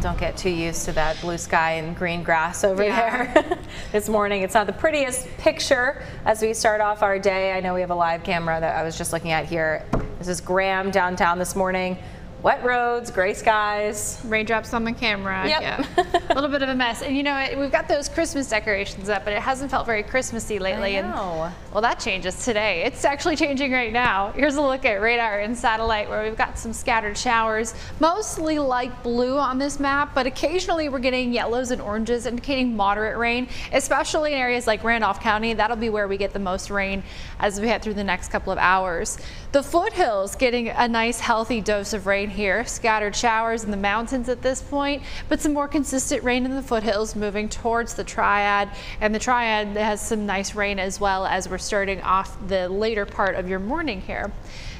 Don't get too used to that blue sky and green grass over Yeah. there this morning. It's not the prettiest picture as we start off our day. I know we have a live camera that I was just looking at here. This is Graham downtown this morning. Wet roads, gray skies. Raindrops on the camera. Yep. Yeah. a little bit of a mess. And you know, what, we've got those Christmas decorations up, but it hasn't felt very Christmassy lately. I know. And well, that changes today. It's actually changing right now. Here's a look at radar and satellite where we've got some scattered showers, mostly light blue on this map, but occasionally we're getting yellows and oranges indicating moderate rain, especially in areas like Randolph County. That'll be where we get the most rain as we head through the next couple of hours. The foothills getting a nice healthy dose of rain here. Scattered showers in the mountains at this point, but some more consistent rain in the foothills moving towards the triad. And the triad has some nice rain as well as we're starting off the later part of your morning here.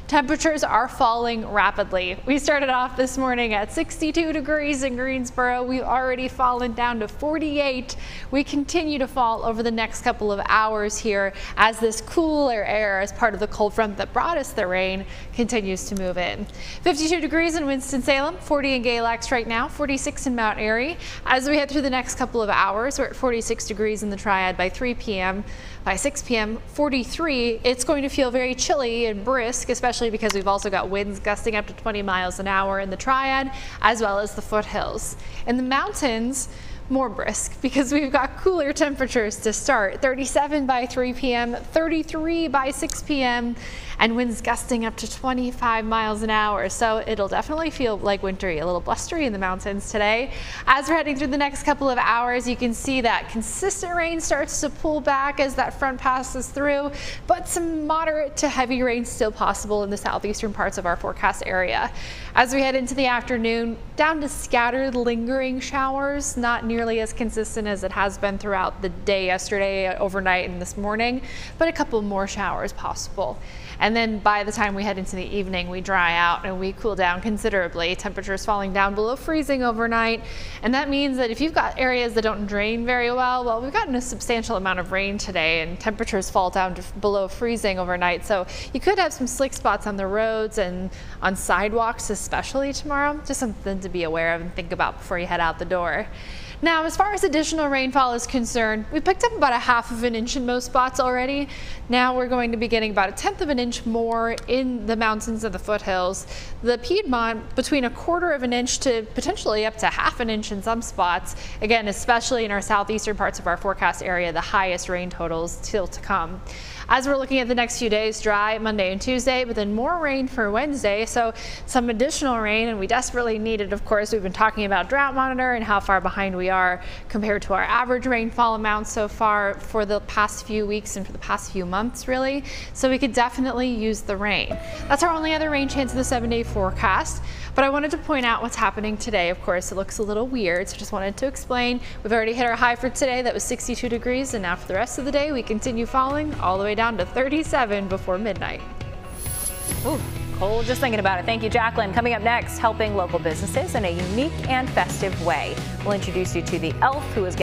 Temperatures are falling rapidly. We started off this morning at 62 degrees in Greensboro. We've already fallen down to 48. We continue to fall over the next couple of hours here as this cooler air as part of the cold front that brought us the rain continues to move in. 52 degrees in Winston-Salem, 40 in Galax right now, 46 in Mount Airy. As we head through the next couple of hours, we're at 46 degrees in the Triad by 3 p.m. By 6 p.m., 43. It's going to feel very chilly and brisk, especially because we've also got winds gusting up to 20 miles an hour in the Triad, as well as the foothills. In the mountains, more brisk because we've got cooler temperatures to start 37 by 3 p.m., 33 by 6 p.m., and winds gusting up to 25 miles an hour. So it'll definitely feel like wintry, a little blustery in the mountains today. As we're heading through the next couple of hours, you can see that consistent rain starts to pull back as that front passes through, but some moderate to heavy rain still possible in the southeastern parts of our forecast area. As we head into the afternoon, down to scattered lingering showers, not nearly as consistent as it has been throughout the day yesterday, overnight, and this morning, but a couple more showers possible. And then by the time we head into the evening, we dry out and we cool down considerably. Temperatures falling down below freezing overnight. And that means that if you've got areas that don't drain very well, well, we've gotten a substantial amount of rain today and temperatures fall down to below freezing overnight. So you could have some slick spots on the roads and on sidewalks, especially tomorrow. Just something to be aware of and think about before you head out the door. Now, as far as additional rainfall is concerned, we picked up about a half of an inch in most spots already. Now we're going to be getting about a tenth of an inch more in the mountains and the foothills. The Piedmont between a quarter of an inch to potentially up to half an inch in some spots. Again, especially in our southeastern parts of our forecast area, the highest rain totals still to come. As we're looking at the next few days, dry Monday and Tuesday, but then more rain for Wednesday. So some additional rain, and we desperately need it. Of course, we've been talking about drought monitor and how far behind we are compared to our average rainfall amount so far for the past few weeks and for the past few months, really. So we could definitely use the rain. That's our only other rain chance of the seven day forecast. But I wanted to point out what's happening today. Of course, it looks a little weird, so just wanted to explain. We've already hit our high for today. That was 62 degrees. And now for the rest of the day, we continue falling all the way down to 37 before midnight. Ooh, cold just thinking about it. Thank you, Jacqueline. Coming up next, helping local businesses in a unique and festive way. We'll introduce you to the elf who is